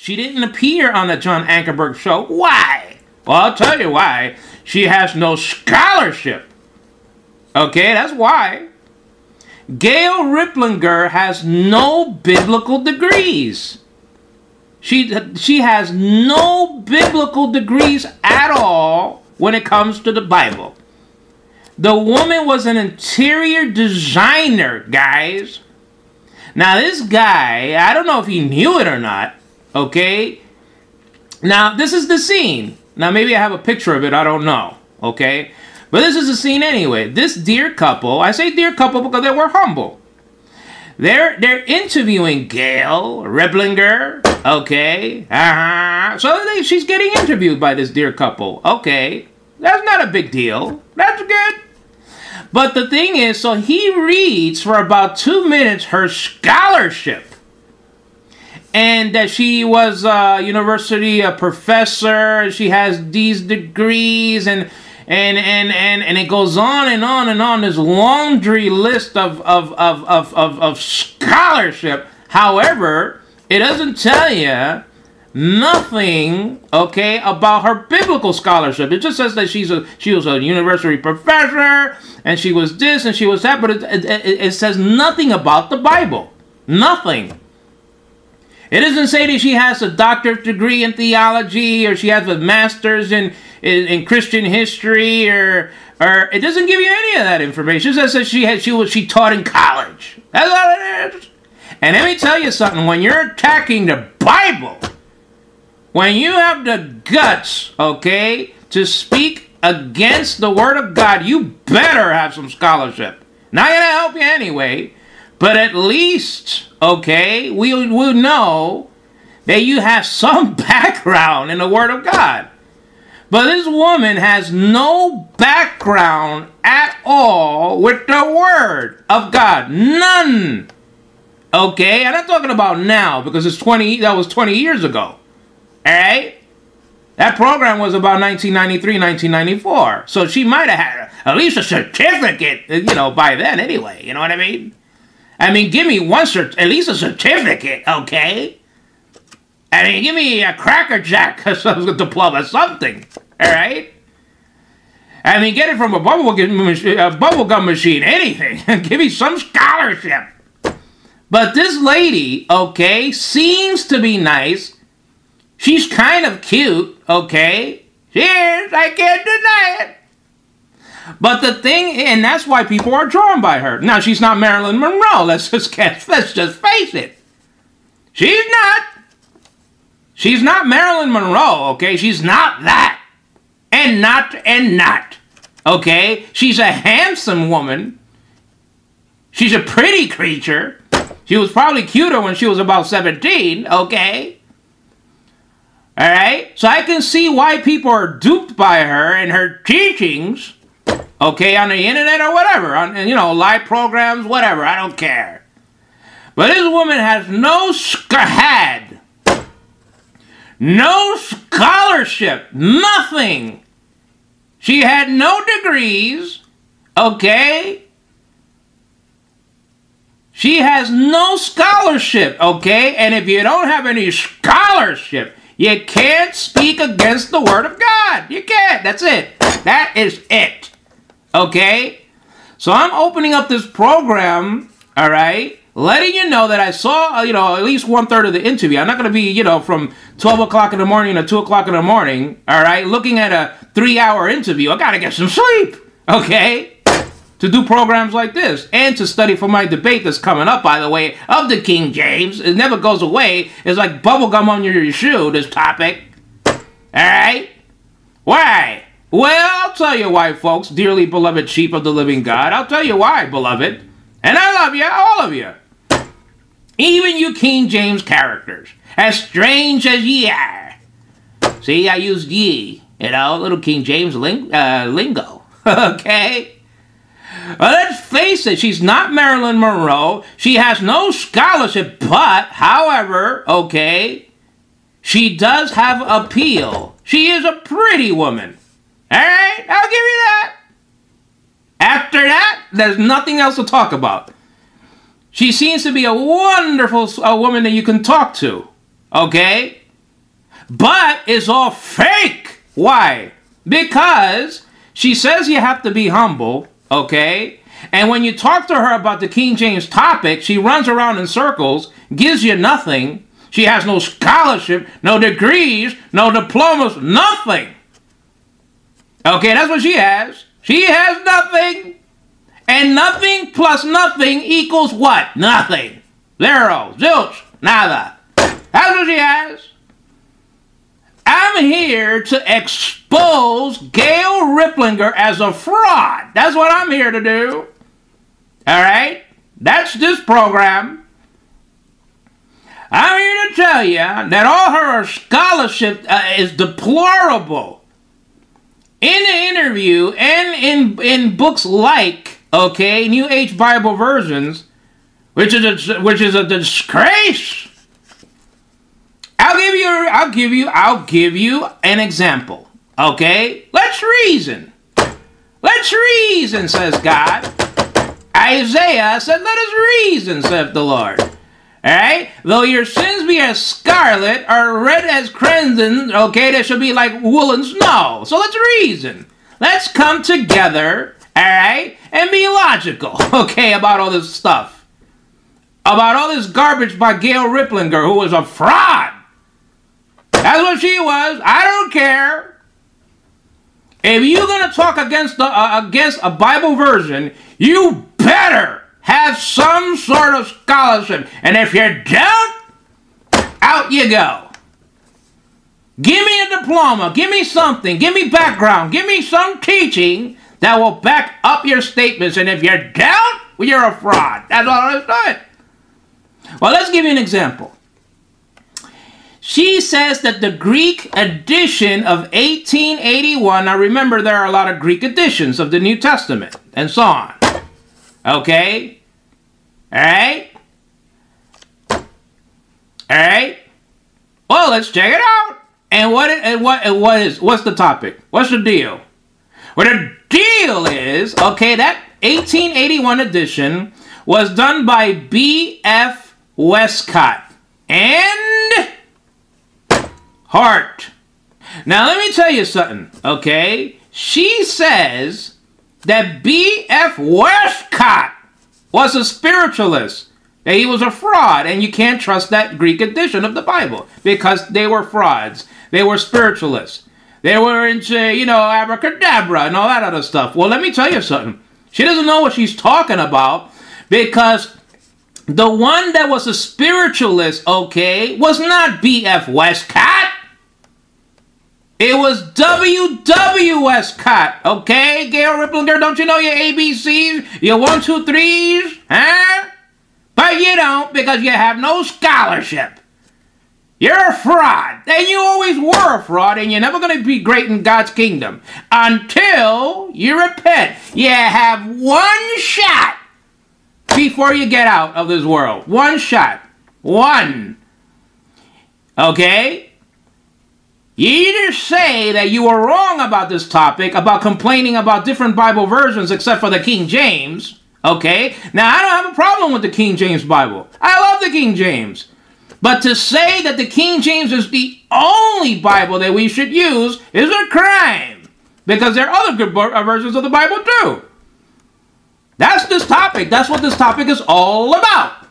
she didn't appear on the John Ankerberg show. Why? Well, I'll tell you why. She has no scholarship. Okay, that's why. Gail Riplinger has no biblical degrees. She, she has no biblical degrees at all when it comes to the Bible. The woman was an interior designer, guys. Now, this guy, I don't know if he knew it or not, okay? Now, this is the scene. Now, maybe I have a picture of it, I don't know, okay? But this is the scene anyway. This dear couple, I say dear couple because they were humble. They're they're interviewing Gail Riplinger, okay? Uh-huh. So they, she's getting interviewed by this dear couple. Okay. That's not a big deal. That's good. But the thing is, so he reads for about two minutes her scholarship. And that she was a university a professor, she has these degrees, and and and and and it goes on and on and on this laundry list of of of of of, of scholarship. However, it doesn't tell you nothing okay about her biblical scholarship. It just says that she's a she was a university professor and she was this and she was that but it, it, it says nothing about the bible. Nothing it doesn't say that she has a doctorate degree in theology or she has a master's in, in, in Christian history or or it doesn't give you any of that information. It says that she had she was she taught in college. That's all it is. And let me tell you something, when you're attacking the Bible, when you have the guts, okay, to speak against the word of God, you better have some scholarship. Not gonna help you anyway, but at least, okay, we will know that you have some background in the Word of God. But this woman has no background at all with the Word of God. None. Okay, and I'm not talking about now because it's 20, that was 20 years ago. Alright? That program was about 1993, 1994. So she might have had at least a certificate, you know, by then anyway. You know what I mean? I mean, give me one cert, at least a certificate, okay? I mean, give me a Cracker Jack diploma, something, all right? I mean, get it from a a bubblegum machine, anything. give me some scholarship. But this lady, okay, seems to be nice. She's kind of cute, okay? She is, I can't deny it. But the thing, and that's why people are drawn by her. Now she's not Marilyn Monroe. Let's just get, let's just face it. She's not. She's not Marilyn Monroe. Okay, she's not that, and not and not. Okay, she's a handsome woman. She's a pretty creature. She was probably cuter when she was about 17, okay? Alright? So I can see why people are duped by her and her teachings okay, on the internet or whatever, on you know live programs, whatever. I don't care. But this woman has no had no scholarship, nothing. She had no degrees, okay? She has no scholarship, okay? And if you don't have any scholarship, you can't speak against the Word of God. You can't. That's it. That is it. Okay? So I'm opening up this program, all right, letting you know that I saw, uh, you know, at least one third of the interview. I'm not going to be, you know, from 12 o'clock in the morning to 2 o'clock in the morning, all right, looking at a three hour interview. I got to get some sleep, okay? To do programs like this and to study for my debate that's coming up, by the way, of the King James. It never goes away. It's like bubblegum on your shoe, this topic. All right? Why? Well, I'll tell you why, folks, dearly beloved sheep of the living God. I'll tell you why, beloved. And I love you, all of you. Even you King James characters, as strange as ye are. See, I used ye, you know, little King James ling- uh, lingo. okay? Well, let's face it, she's not Marilyn Monroe. She has no scholarship, but, however, okay, she does have appeal. She is a pretty woman. Alright, I'll give you that. After that, there's nothing else to talk about. She seems to be a wonderful a woman that you can talk to. Okay? but it's all fake. Why? Because she says you have to be humble, okay? And when you talk to her about the King James topic, she runs around in circles, gives you nothing. She has no scholarship, no degrees, no diplomas, nothing. Okay, that's what she has. She has nothing. And nothing plus nothing equals what? Nothing. Zero. Zilch. Nada. That's what she has. I'm here to expose Gail Riplinger as a fraud. That's what I'm here to do. All right? That's this program. I'm here to tell you that all her scholarship uh, is deplorable. In the interview and in in books like okay New Age Bible versions, which is a, which is a disgrace. I'll give you I'll give you I'll give you an example. Okay, let's reason. Let's reason, says God. Isaiah said, "Let us reason," saith the Lord. Alright? Though your sins be as scarlet, or red as crimson, okay, they shall be like woolen snow. So let's reason. Let's come together, alright, and be logical, okay, about all this stuff. About all this garbage by Gail Riplinger, who was a fraud. That's what she was. I don't care. If you're gonna talk against the uh, against a Bible version, you better have some sort of scholarship. And if you don't, out you go. Give me a diploma. Give me something. Give me background. Give me some teaching that will back up your statements. And if you don't, well, you're a fraud. That's all I'm saying. Well, let's give you an example. She says that the Greek edition of 1881, now remember there are a lot of Greek editions of the New Testament and so on. Okay? Alright? Alright? Well, let's check it out. And what and what and what is what's the topic? What's the deal? Well, the deal is okay. That 1881 edition was done by B.F. Westcott and Hort. Now, let me tell you something. Okay, she says that B.F. Westcott was a spiritualist. He was a fraud, and you can't trust that Greek edition of the Bible because they were frauds. They were spiritualists. They were into, you know, abracadabra and all that other stuff. Well, let me tell you something. She doesn't know what she's talking about because the one that was a spiritualist, okay, was not B.F. Westcott. It was W.W. Westcott, okay? Gail Riplinger, don't you know your ABCs, your one, two, threes, huh? But you don't because you have no scholarship. You're a fraud. And you always were a fraud, and you're never going to be great in God's kingdom until you repent. You have one shot before you get out of this world. One shot. One. Okay? You either say that you were wrong about this topic, about complaining about different Bible versions except for the King James. Okay? Now, I don't have a problem with the King James Bible. I love the King James. But to say that the King James is the only Bible that we should use is a crime. Because there are other good uh, versions of the Bible too. That's this topic. That's what this topic is all about.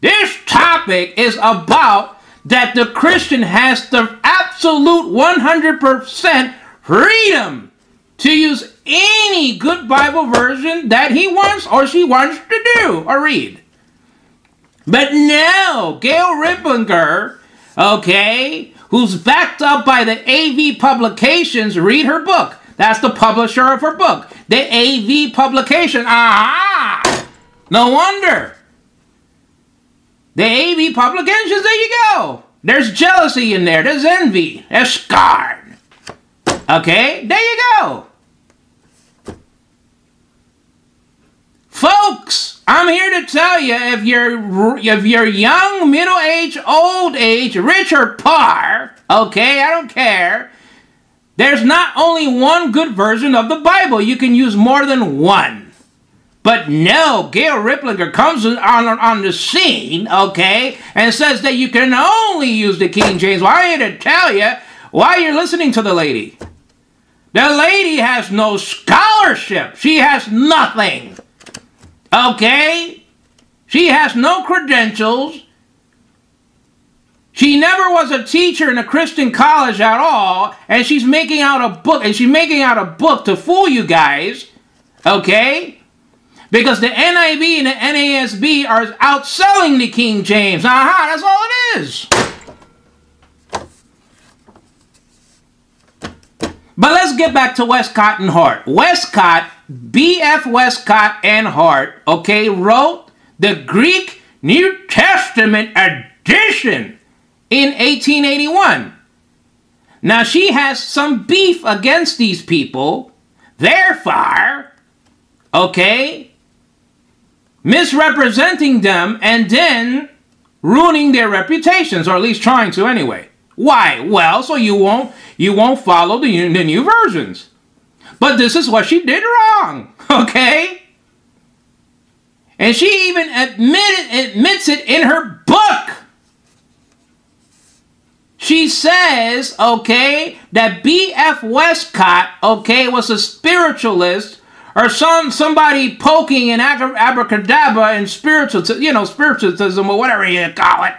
This topic is about that the Christian has the absolute 100% freedom to use any good Bible version that he wants or she wants to do or read. But now, Gail Riplinger, okay, who's backed up by the AV Publications, read her book. That's the publisher of her book. The AV Publication. Aha! No wonder. The AV Publications, there you go. There's jealousy in there. There's envy. There's scarred. Okay? There you go. Folks, I'm here to tell you if you're if you're young, middle age, old age, rich or poor, okay, I don't care. There's not only one good version of the Bible. You can use more than one. But no, Gail Riplinger comes on, on the scene, okay, and says that you can only use the King James. Well, I to tell you why you're listening to the lady. The lady has no scholarship. She has nothing. Okay? She has no credentials. She never was a teacher in a Christian college at all, and she's making out a book, and she's making out a book to fool you guys, okay? Because the NIV and the NASB are outselling the King James. Aha, that's all it is. But let's get back to Westcott and Hort. Westcott, B.F. Westcott and Hort, okay, wrote the Greek New Testament edition in 1881. Now she has some beef against these people, therefore, okay, misrepresenting them and then ruining their reputations, or at least trying to anyway. Why? Well, so you won't you won't follow the, the new versions. But this is what she did wrong, okay? And she even admitted, admits it in her book. She says, okay, that B.F. Westcott, okay, was a spiritualist or some somebody poking in abracadabra and spiritual, you know, spiritualism or whatever you call it.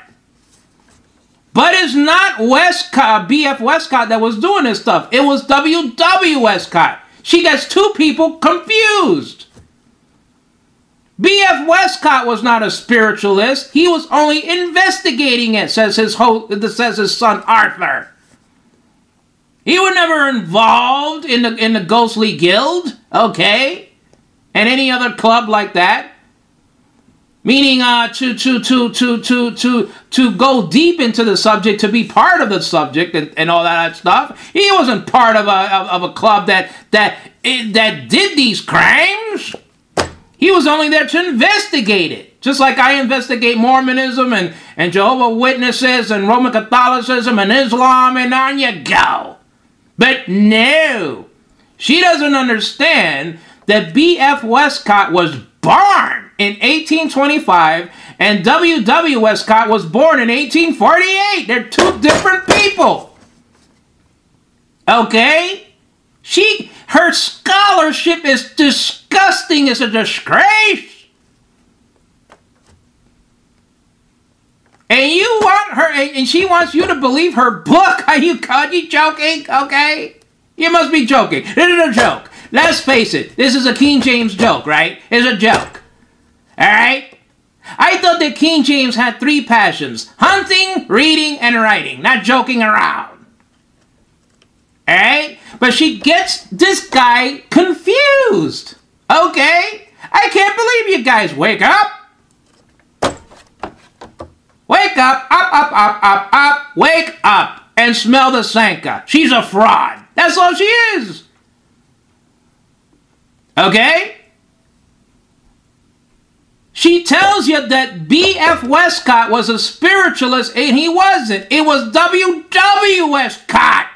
But it's not Westcott, B.F. Westcott that was doing this stuff. It was W.W. Westcott. She gets two people confused. B.F. Westcott was not a spiritualist. He was only investigating it, says his, ho- says his son Arthur. He was never involved in the, in the ghostly guild, okay? And any other club like that meaning uh, to, to, to, to, to, to, to go deep into the subject, to be part of the subject and, and all that stuff. He wasn't part of a, of, of a club that, that, that did these crimes. He was only there to investigate it. Just like I investigate Mormonism and, and Jehovah Witnesses and Roman Catholicism and Islam, and on you go. But no, she doesn't understand that B.F. Westcott was born in 1825 and W.W. Westcott was born in 1848. They're two different people. Okay? She her scholarship is disgusting. It's a disgrace. And you want her and she wants you to believe her book. Are you are you joking? Okay? You must be joking. This is a joke. Let's face it. This is a King James joke, right? It's a joke. Alright? I thought that King James had three passions hunting, reading, and writing, not joking around. Alright? But she gets this guy confused. Okay? I can't believe you guys wake up. Wake up, up, up, up, up, up, wake up and smell the Sanka. She's a fraud. That's all she is. Okay? She tells you that B.F. Westcott was a spiritualist and he wasn't. It was W.W. Westcott.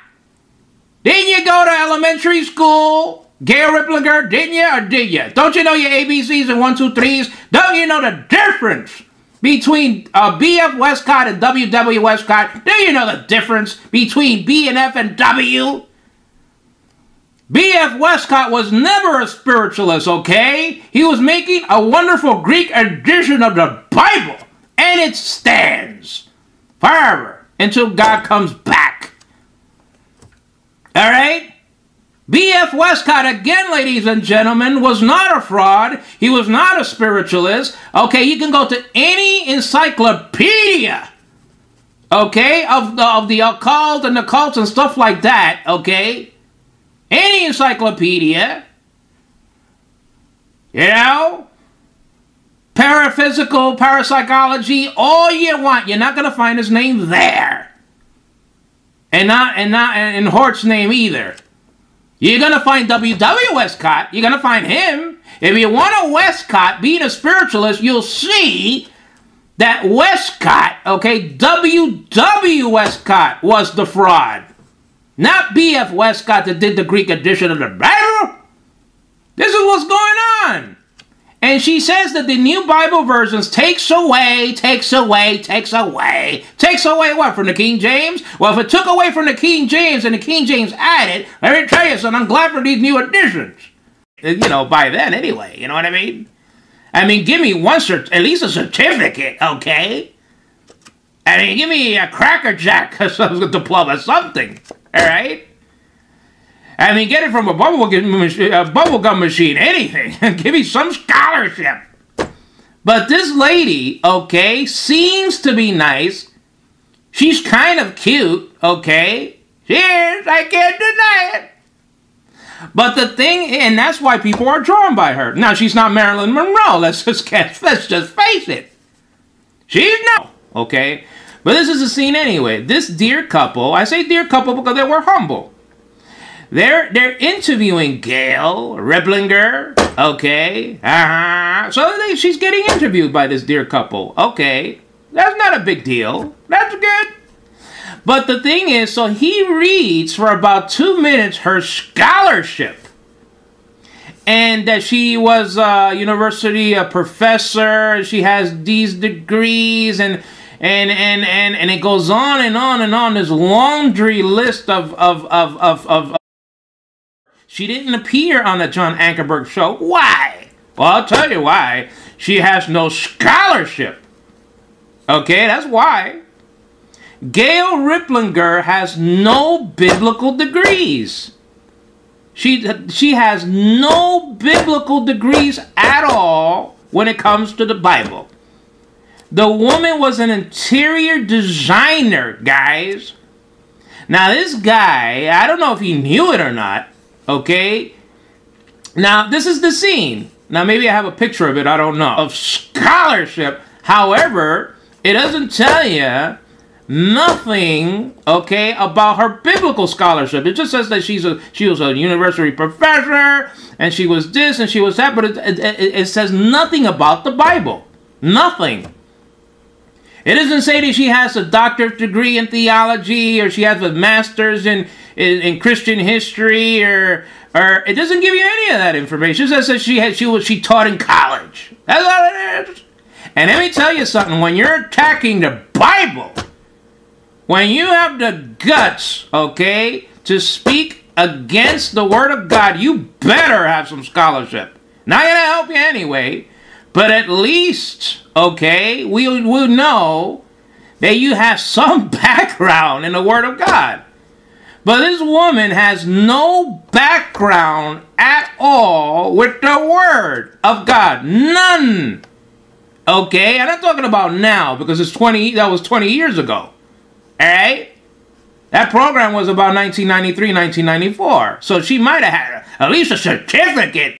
Didn't you go to elementary school? Gail Riplinger, didn't you or did you? Don't you know your ABCs and one, two, threes? Don't you know the difference between uh, B.F. Westcott and W.W. Westcott? Do you know the difference between B and F and W? B.F. Westcott was never a spiritualist, okay? He was making a wonderful Greek edition of the Bible, and it stands forever until God comes back. All right? B.F. Westcott, again, ladies and gentlemen, was not a fraud. He was not a spiritualist. Okay, you can go to any encyclopedia, okay, of the, of the occult and the cults and stuff like that, okay? Any encyclopedia, you know, paraphysical, parapsychology, all you want. You're not going to find his name there. And not and not in Hort's name either. You're going to find W.W. Westcott. You're going to find him. If you want a Westcott being a spiritualist, you'll see that Westcott, okay, W.W. Westcott was the fraud. Not B.F. Westcott that did the Greek edition of the Bible. This is what's going on. And she says that the new Bible versions takes away, takes away, takes away, takes away what from the King James? Well, if it took away from the King James and the King James added, let me tell you something, I'm glad for these new additions. Uh, you know, by then anyway, you know what I mean? I mean, give me one, cert- at least a certificate, okay? I mean, give me a Cracker Jack diploma, something, all right? I mean, get it from a bubblegum bubble gum machine, anything. Give me some scholarship. But this lady, okay, seems to be nice. She's kind of cute, okay? She is, I can't deny it. But the thing, and that's why people are drawn by her. Now, she's not Marilyn Monroe. Let's just let's just face it. She's not, okay? But this is a scene anyway. This dear couple, I say dear couple because they were humble. They're they're interviewing Gail Riplinger. Okay, uh-huh. So they, she's getting interviewed by this dear couple. Okay, that's not a big deal. That's good. But the thing is, so he reads for about two minutes her scholarship. And that she was a university a professor, she has these degrees, and and and and and it goes on and on and on. This laundry list of of of of, of she didn't appear on the John Ankerberg show. Why? Well, I'll tell you why. She has no scholarship. Okay, that's why. Gail Riplinger has no biblical degrees. She, she has no biblical degrees at all when it comes to the Bible. The woman was an interior designer, guys. Now, this guy, I don't know if he knew it or not, Okay? Now, this is the scene. Now, maybe I have a picture of it, I don't know. Of scholarship. However, it doesn't tell you nothing, okay, about her biblical scholarship. It just says that she's a she was a university professor and she was this and she was that, but it, it, it says nothing about the Bible. Nothing. It doesn't say that she has a doctorate degree in theology or she has a master's in, in, in Christian history or or it doesn't give you any of that information. It says she had she was she taught in college. That's all it is. And let me tell you something, when you're attacking the Bible, when you have the guts, okay, to speak against the word of God, you better have some scholarship. Not gonna help you anyway, but at least, okay, we will know that you have some background in the Word of God. But this woman has no background at all with the Word of God. None. Okay? and I'm not talking about now because it's 20 that was 20 years ago. Alright? That program was about 1993, 1994. So she might have had at least a certificate